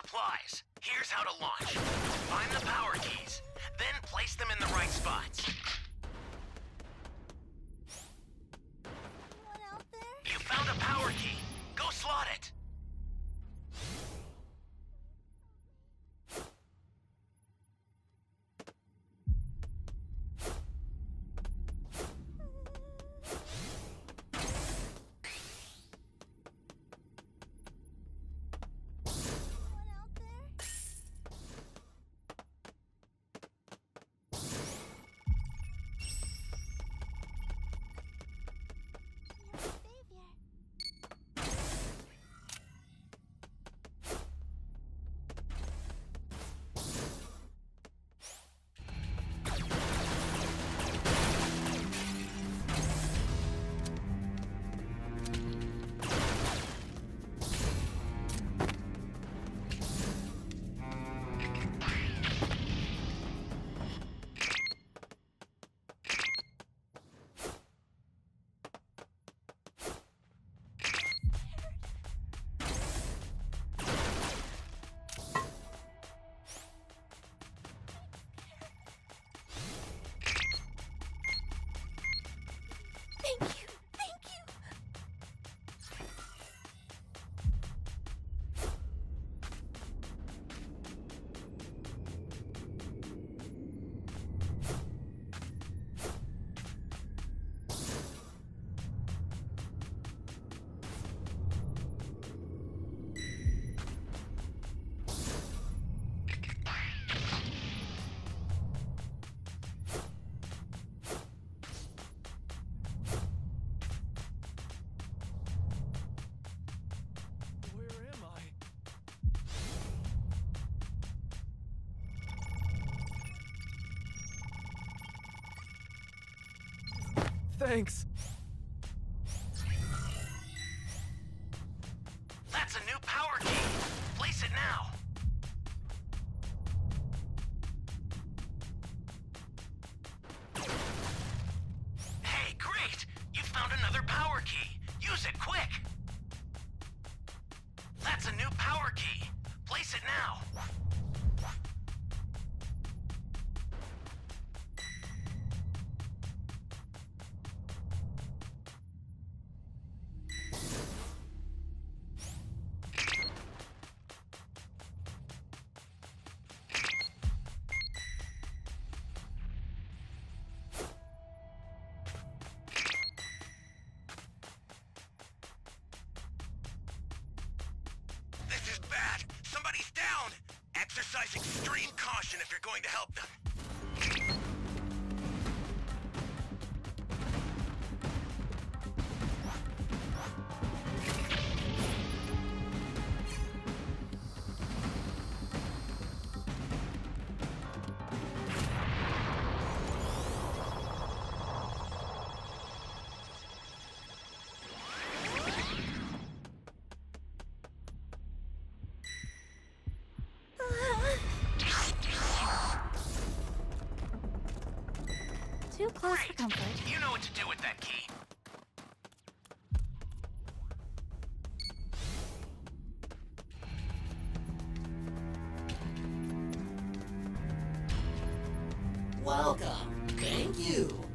supplies. Here's how to launch. Find the power keys, then place them in the right spots. Thanks. Down. Exercise extreme caution if you're going to help them. Comfort. You know what to do with that key. Welcome. Thank you.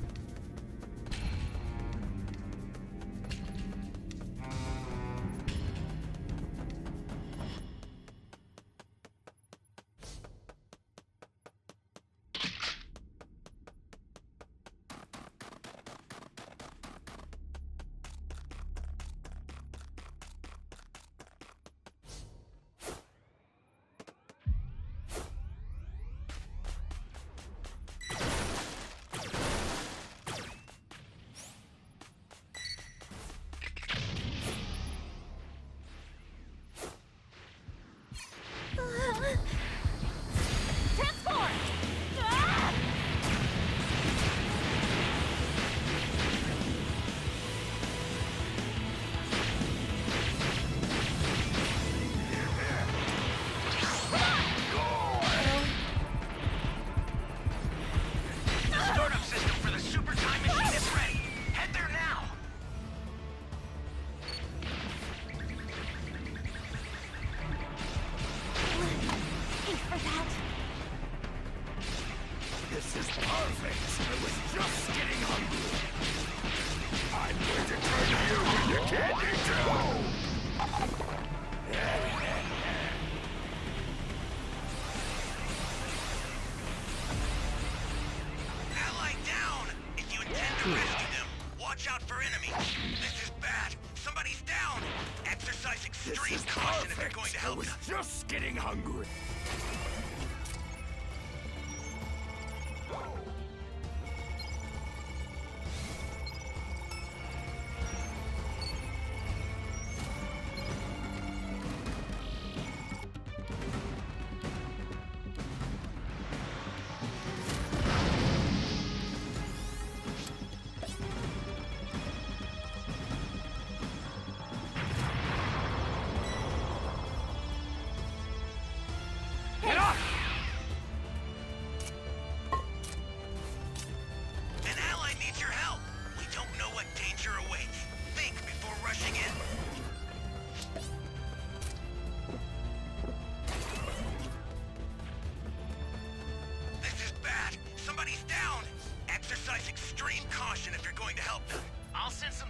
Arrested them. Watch out for enemies. This is bad. Somebody's down. Exercise extreme caution if you're going to help. I was just getting hungry.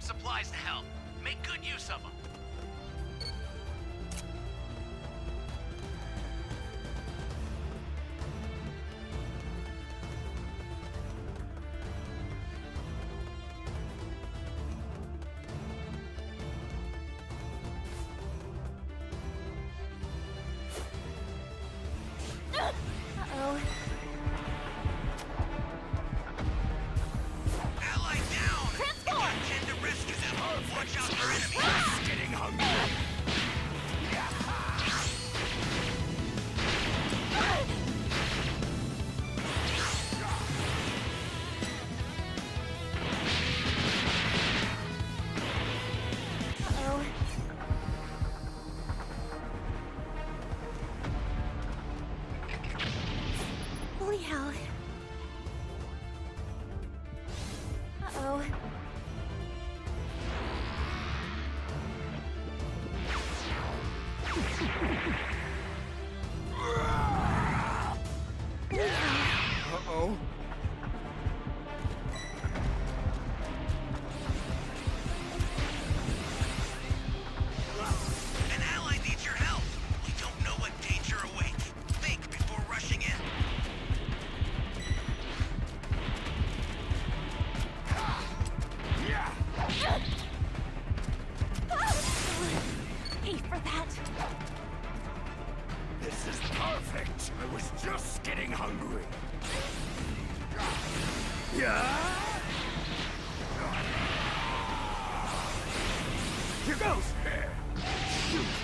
supplies to help. Make good use of them. Here goes! Shoot.